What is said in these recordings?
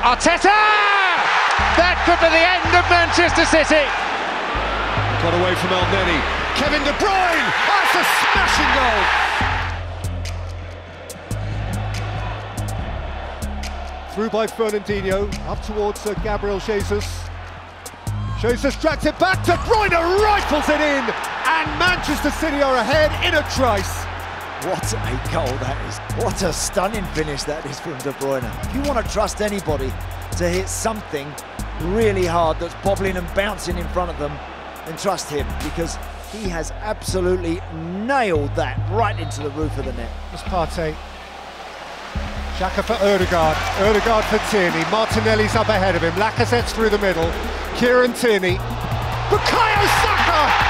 Arteta! That could be the end of Manchester City. Got away from Elneny. Kevin De Bruyne! That's a smashing goal! Through by Fernandinho, up towards uh, Gabriel Jesus. Jesus tracks it back to Bruyne, rifles it in, and Manchester City are ahead in a trice. What a goal that is. What a stunning finish that is from De Bruyne. If you want to trust anybody to hit something really hard that's bobbling and bouncing in front of them, then trust him because he has absolutely nailed that right into the roof of the net. It's Partey. Xhaka for Odegaard. Odegaard for Tierney. Martinelli's up ahead of him. Lacazette's through the middle. Kieran Tierney. Bukayo Saka!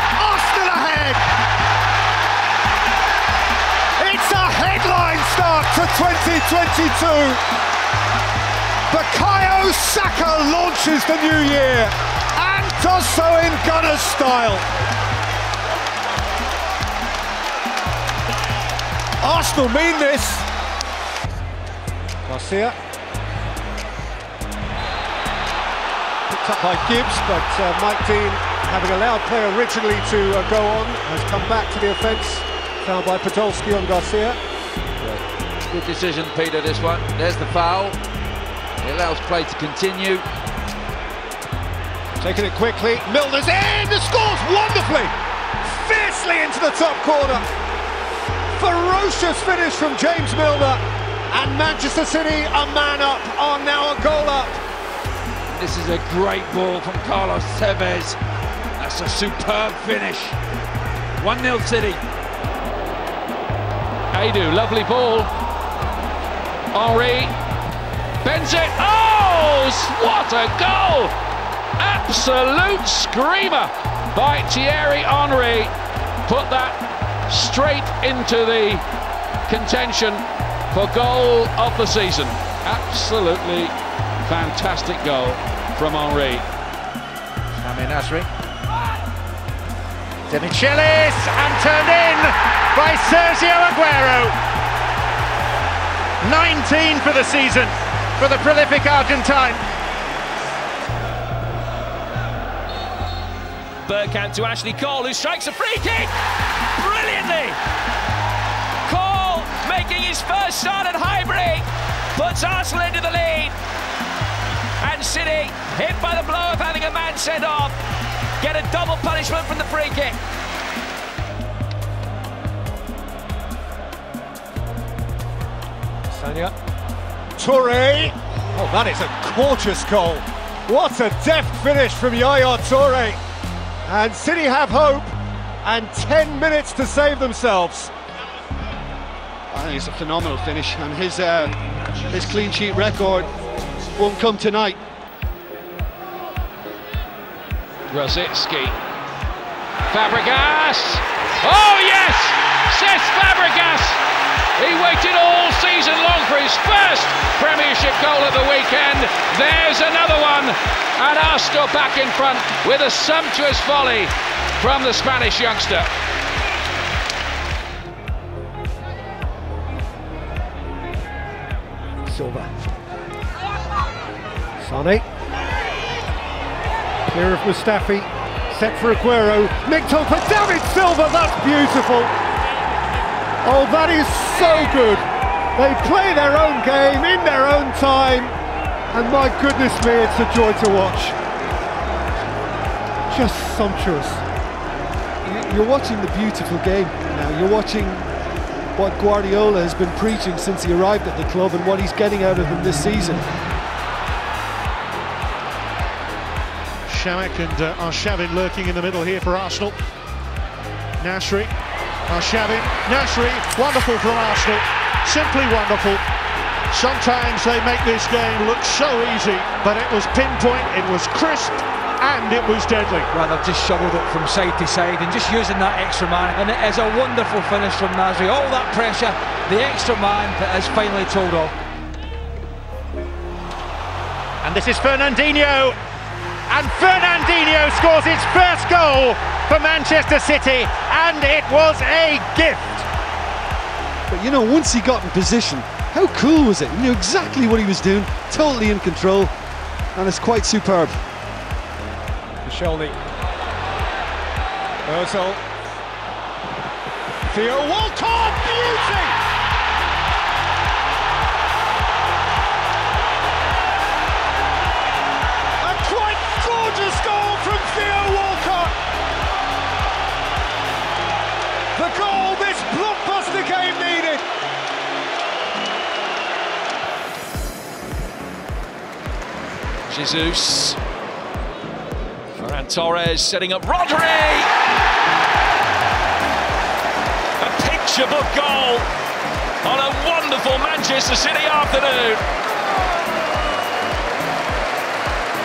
To 2022. Bukayo Saka launches the new year and does so in Gunners style. Arsenal mean this. Garcia. Picked up by Gibbs, but uh, Mike Dean, having allowed play originally to uh, go on, has come back to the offence. Foul by Podolski on Garcia. Good decision, Peter, this one. There's the foul. It allows play to continue. Taking it quickly. Milner's in! The scores wonderfully! Fiercely into the top corner. Ferocious finish from James Milner. And Manchester City, a man up, are now a goal up. This is a great ball from Carlos Tevez. That's a superb finish. 1-0 City. Adu, lovely ball. Henry bends it. Oh, what a goal! Absolute screamer by Thierry Henry. Put that straight into the contention for goal of the season. Absolutely fantastic goal from Henry. Samir Nasri. Demichelis and turned in by Sergio Aguero. 19 for the season for the prolific Argentine. Bergkamp to Ashley Cole, who strikes a free kick brilliantly. Cole making his first start at Highbury, puts Arsenal into the lead. And City, hit by the blow of having a man sent off, get a double punishment from the free kick. Sagna. Toure. Oh, that is a gorgeous goal. What a deft finish from Yaya Toure. And City have hope and 10 minutes to save themselves. I think it's a phenomenal finish, and his uh, his clean sheet record won't come tonight. Rosicky. Fabregas. Oh yes! Cesc Fabregas. He waited all season long for his first Premiership goal of the weekend. There's another one. And Arsenal back in front with a sumptuous volley from the Spanish youngster. Silva. Sane. Clear of Mustafi. Set for Aguero. Nicked on for David Silva. That's beautiful. Oh, that is so good. They play their own game in their own time. And my goodness me, it's a joy to watch. Just sumptuous. You're watching the beautiful game now. You're watching what Guardiola has been preaching since he arrived at the club and what he's getting out of them this season. Chamakh and uh, Arshavin lurking in the middle here for Arsenal. Nasri, Arshavin, Nasri, wonderful from Arsenal, simply wonderful. Sometimes they make this game look so easy, but it was pinpoint, it was crisp, and it was deadly. Well, they've just shoveled it from side to side and just using that extra man. And it is a wonderful finish from Nasri. All that pressure, the extra man that has finally told off. And this is Fernandinho. And Fernandinho scores his first goal for Manchester City. And it was a gift. But you know, once he got in position, How cool was it? He knew exactly what he was doing, totally in control, and it's quite superb. Koscielny. Ozil. Theo Walcott, beauty! A quite gorgeous goal Jesus. Ferran Torres setting up Rodri! A picture book goal on a wonderful Manchester City afternoon.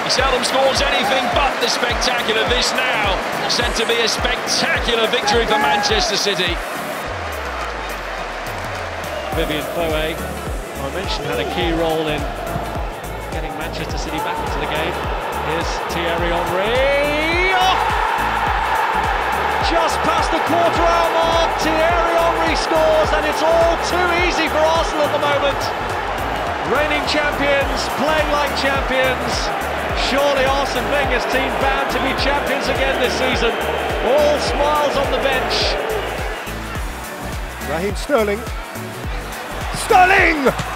He seldom scores anything but the spectacular. This now said to be a spectacular victory for Manchester City. Vivien Foe, I mentioned, had a key role in getting Manchester City back into the game. Here's Thierry Henry. Oh! Just past the quarter hour mark, Thierry Henry scores, and it's all too easy for Arsenal at the moment. Reigning champions, playing like champions. Surely Arsene Wenger's team bound to be champions again this season. All smiles on the bench. Raheem Sterling. Sterling!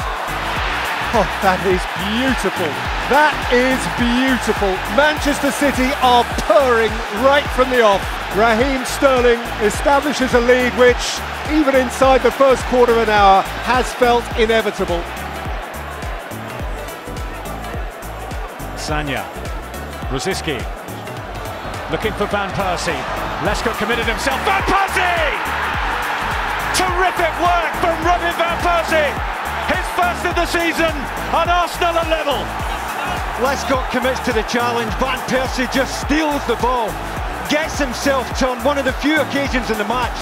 Oh, that is beautiful. That is beautiful. Manchester City are purring right from the off. Raheem Sterling establishes a lead which, even inside the first quarter of an hour, has felt inevitable. Sagna. Rosicky. Looking for Van Persie. Lescott committed himself. Van Persie! Terrific work from Robin Van Persie. His first of the season and Arsenal at level. Lescott commits to the challenge. Van Persie just steals the ball. Gets himself turned one of the few occasions in the match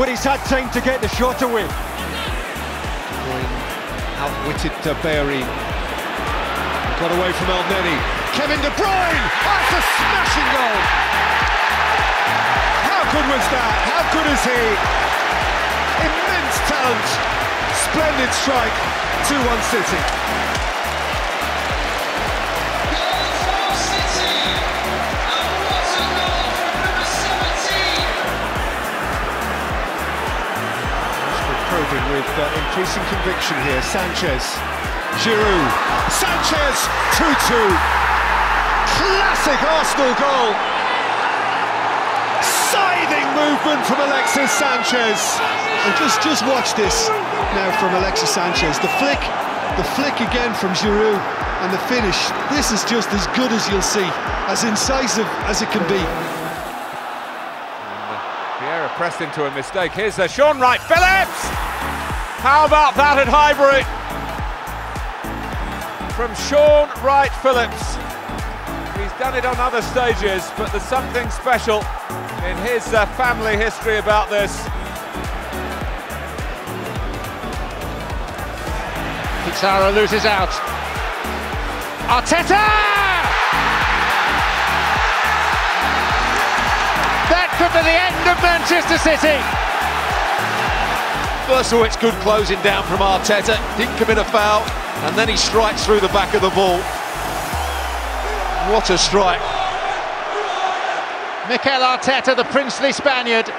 where he's had time to get the shot away. Outwitted Bellerin. Got away from Elneny. Kevin De Bruyne! Oh, That's a smashing goal! How good was that? How good is he? Immense talent. Splendid strike. 2-1 City. With uh, increasing conviction here. Sanchez. Giroud. Sanchez 2-2. Classic Arsenal goal. Movement from Alexis Sanchez. And just just watch this now from Alexis Sanchez. The flick, the flick again from Giroud, and the finish. This is just as good as you'll see, as incisive as it can be. Vieira pressed into a mistake. Here's uh, Shaun Wright-Phillips. How about that at Highbury? From Sean Wright Phillips. He's done it on other stages, but there's something special in his uh, family history about this. Pizarro loses out. Arteta! That could be the end of Manchester City. First of all, it's good closing down from Arteta. Didn't commit a foul, and then he strikes through the back of the ball. What a strike. Mikel Arteta, the princely Spaniard,